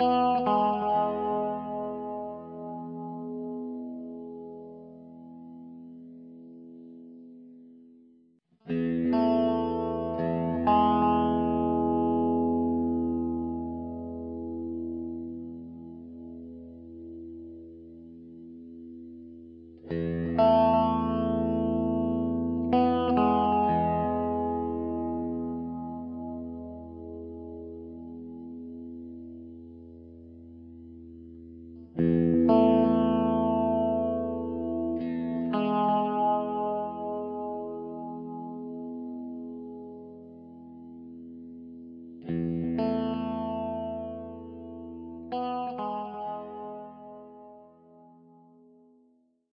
Música